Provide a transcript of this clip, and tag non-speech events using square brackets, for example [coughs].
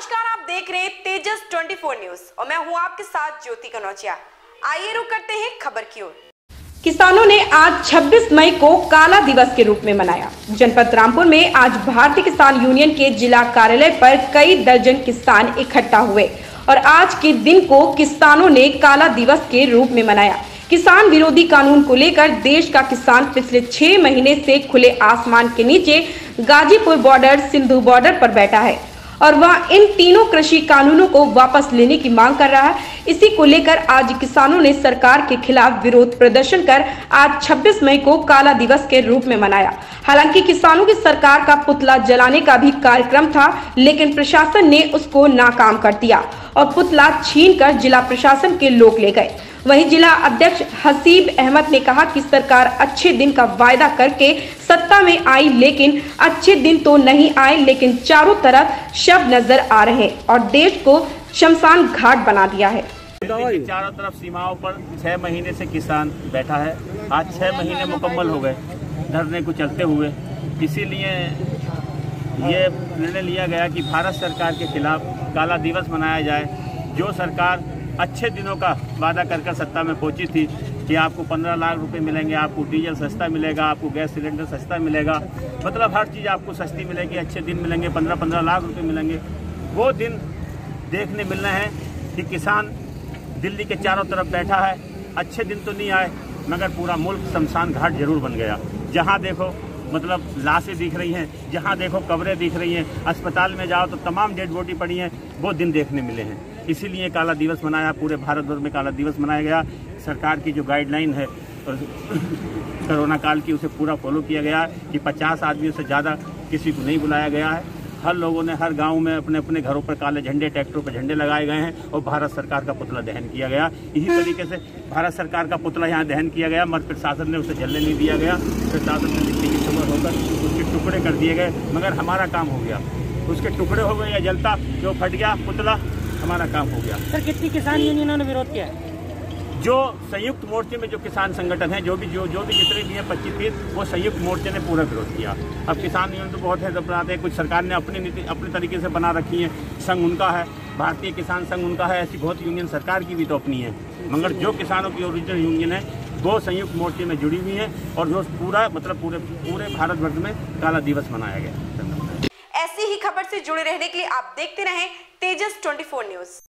नमस्कार, आप देख रहे हैं तेजस 24 न्यूज़ और मैं हूँ आपके साथ ज्योति कनौजिया। आइए रुक करते हैं खबर की ओर। किसानों ने आज 26 मई को काला दिवस के रूप में मनाया। जनपद रामपुर में आज भारतीय किसान यूनियन के जिला कार्यालय पर कई दर्जन किसान इकट्ठा हुए और आज के दिन को किसानों ने काला दिवस के रूप में मनाया। किसान विरोधी कानून को लेकर देश का किसान पिछले छह महीने से खुले आसमान के नीचे गाजीपुर बॉर्डर, सिंधु बॉर्डर पर बैठा है। और वह इन तीनों कृषि कानूनों को वापस लेने की मांग कर रहा है। इसी को लेकर आज किसानों ने सरकार के खिलाफ विरोध प्रदर्शन कर आज 26 मई को काला दिवस के रूप में मनाया। हालाँकि किसानों की सरकार का पुतला जलाने का भी कार्यक्रम था, लेकिन प्रशासन ने उसको नाकाम कर दिया और पुतला छीन कर जिला प्रशासन के लोग ले गए। वहीं जिला अध्यक्ष हसीब अहमद ने कहा कि सरकार अच्छे दिन का वायदा करके सत्ता में आई, लेकिन अच्छे दिन तो नहीं आए, लेकिन चारों तरफ़ शव नज़र आ रहे हैं और देश को शमशान घाट बना दिया है। चारों तरफ़ सीमाओं पर छह महीने से किसान बैठा है। आज छह महीने मुकम्मल हो गए, धरने को चलते हुए। इसीलिए ये निर्णय लिया गया कि भारत सरकार के खिलाफ काला दिवस मनाया जाए। जो सरकार अच्छे दिनों का वादा कर कर सत्ता में पहुँची थी कि आपको पंद्रह लाख रुपए मिलेंगे, आपको डीजल सस्ता मिलेगा, आपको गैस सिलेंडर सस्ता मिलेगा। मतलब हर चीज़ आपको सस्ती मिलेगी, अच्छे दिन मिलेंगे पंद्रह पंद्रह लाख रुपए मिलेंगे। वो दिन देखने मिल रहे हैं कि किसान दिल्ली के चारों तरफ़ बैठा है। अच्छे दिन तो नहीं आए, मगर पूरा मुल्क शमशान घाट ज़रूर बन गया। जहाँ देखो मतलब लाशें दिख रही हैं, जहाँ देखो कब्रें दिख रही हैं। अस्पताल में जाओ तो तमाम डेड बॉडी पड़ी हैं, वो दिन देखने मिले हैं। इसीलिए काला दिवस मनाया, पूरे भारत भर में काला दिवस मनाया गया। सरकार की जो गाइडलाइन है [coughs] कोरोना काल की उसे पूरा फॉलो किया गया कि 50 आदमियों से ज़्यादा किसी को नहीं बुलाया गया है। हर लोगों ने हर गाँव में अपने अपने घरों पर काले झंडे ट्रैक्टरों पर झंडे लगाए गए हैं और भारत सरकार का पुतला दहन किया गया। इसी तरीके से भारत सरकार का पुतला यहाँ दहन किया गया। मगर प्रशासन ने उसे जलने नहीं दिया गया। प्रशासन ने दिल्ली की खबर होकर उसके टुकड़े कर दिए गए, मगर हमारा काम हो गया। उसके टुकड़े हो गए या जलता, जो फट गया, पुतला हमारा काम हो गया। सर कितनी किसान यूनियनों ने विरोध किया जो संयुक्त मोर्चे में जो किसान संगठन है जो भी जो जो भी जितने भी हैं पच्चीस तीस वो संयुक्त मोर्चे ने पूरा विरोध किया। अब किसान यूनियन तो बहुत है बनाते हैं कुछ सरकार ने अपनी नीति अपने तरीके से बना रखी है। संघ उनका है भारतीय किसान संघ उनका है ऐसी बहुत यूनियन सरकार की भी तो अपनी है। मगर जो किसानों की ओरिजिनल यूनियन है वो संयुक्त मोर्चे में जुड़ी हुई है और जो पूरा मतलब पूरे पूरे भारत वर्ष में काला दिवस मनाया गया। ही खबर से जुड़े रहने के लिए आप देखते रहें तेजस 24 न्यूज़।